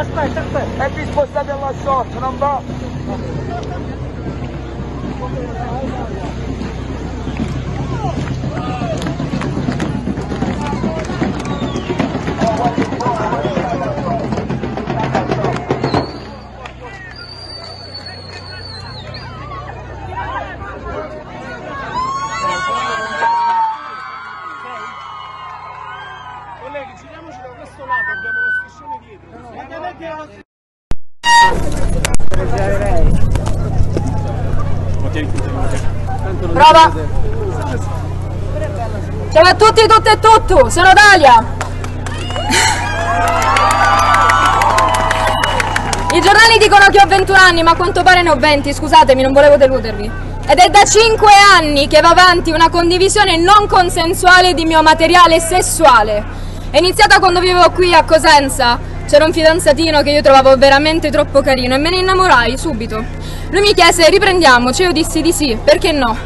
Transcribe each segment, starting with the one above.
aspetta, aspetta. E vi spostate là sotto, non va? Prova. Ciao a tutti, tutte e tutto, sono Dalia. I giornali dicono che ho 21 anni, ma a quanto pare ne ho 20, scusatemi, non volevo deludervi. Ed è da 5 anni che va avanti una condivisione non consensuale di mio materiale sessuale. È iniziata quando vivevo qui a Cosenza. C'era un fidanzatino che io trovavo veramente troppo carino e me ne innamorai subito. Lui mi chiese riprendiamoci, io dissi di sì, perché no?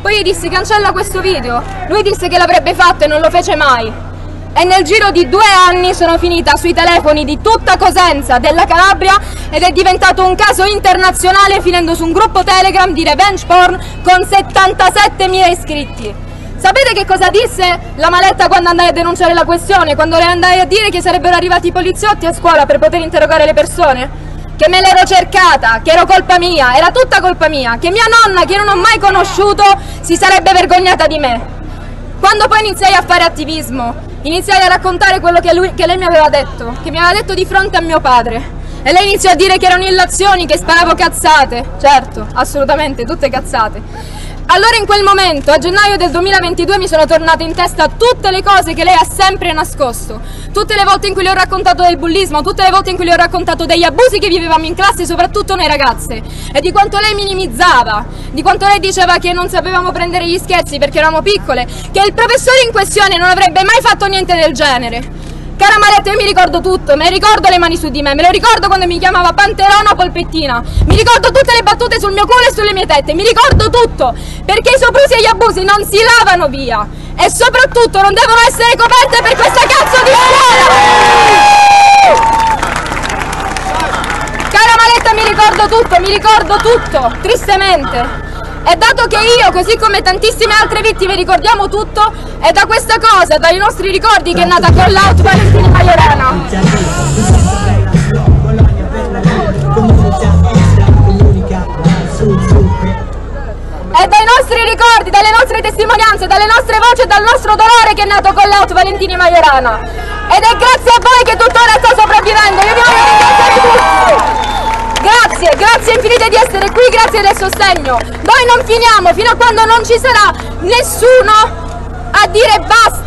Poi io dissi cancella questo video. Lui disse che l'avrebbe fatto e non lo fece mai. E nel giro di due anni sono finita sui telefoni di tutta Cosenza, della Calabria ed è diventato un caso internazionale finendo su un gruppo Telegram di revenge porn con 77.000 iscritti. Sapete che cosa disse la maletta quando andai a denunciare la questione? Quando le andai a dire che sarebbero arrivati i poliziotti a scuola per poter interrogare le persone? Che me l'ero cercata, che ero colpa mia, era tutta colpa mia, che mia nonna, che non ho mai conosciuto, si sarebbe vergognata di me. Quando poi iniziai a fare attivismo, iniziai a raccontare quello che, lui- che lei mi aveva detto, che mi aveva detto di fronte a mio padre. E lei iniziò a dire che erano illazioni, che sparavo cazzate. Certo, assolutamente, tutte cazzate. Allora in quel momento, a gennaio del 2022, mi sono tornate in testa tutte le cose che lei ha sempre nascosto. Tutte le volte in cui le ho raccontato del bullismo, tutte le volte in cui le ho raccontato degli abusi che vivevamo in classe, soprattutto noi ragazze. E di quanto lei minimizzava, di quanto lei diceva che non sapevamo prendere gli scherzi perché eravamo piccole, che il professore in questione non avrebbe mai fatto niente del genere. Cara Maletta, io mi ricordo tutto, me ricordo le mani su di me, me lo ricordo quando mi chiamava Panterona Polpettina, mi ricordo tutte le battute sul mio culo e sulle mie tette, mi ricordo tutto, perché i soprusi e gli abusi non si lavano via e soprattutto non devono essere coperte per questa cazzo di scuola! Cara Maletta, mi ricordo tutto, mi ricordo tutto, tristemente. E dato che io, così come tantissime altre vittime, ricordiamo tutto, è da questa cosa, dai nostri ricordi, che è nata Call Out Valentini Maiorana. Testimonianze, dalle nostre voci e dal nostro dolore che è nato Call Out Valentini Maiorana. Ed è grazie a voi che tuttora sta sopravvivendo. Io vi voglio ringraziare tutti. Grazie, grazie infinite di essere qui, grazie del sostegno. Noi non finiamo fino a quando non ci sarà nessuno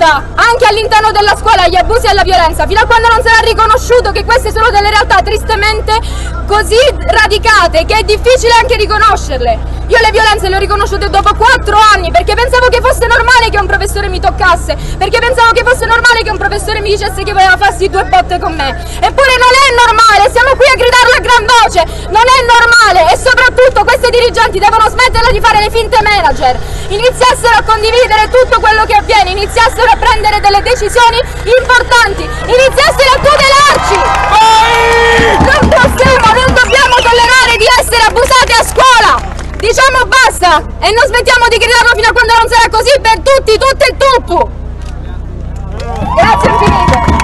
basta anche all'interno della scuola agli abusi e alla violenza, fino a quando non sarà riconosciuto che queste sono delle realtà tristemente così radicate che è difficile anche riconoscerle. Io le violenze le ho riconosciute dopo quattro anni perché pensavo che fosse normale che un professore mi toccasse, perché pensavo che fosse normale che un professore mi dicesse che voleva farsi due botte con me. Eppure non è normale, siamo qui a gridarlo a gran voce, non è normale e soprattutto queste dirigenti devono smetterla di fare le finte manager, iniziassero a condividere tutto quello che avviene, iniziassero a prendere delle decisioni importanti, iniziassero a tutelarci! Non possiamo, non dobbiamo tollerare di essere abusate a scuola! Diciamo basta e non smettiamo di gridarlo fino a quando non sarà così per tutti, tutto il tuppu! Grazie infinite!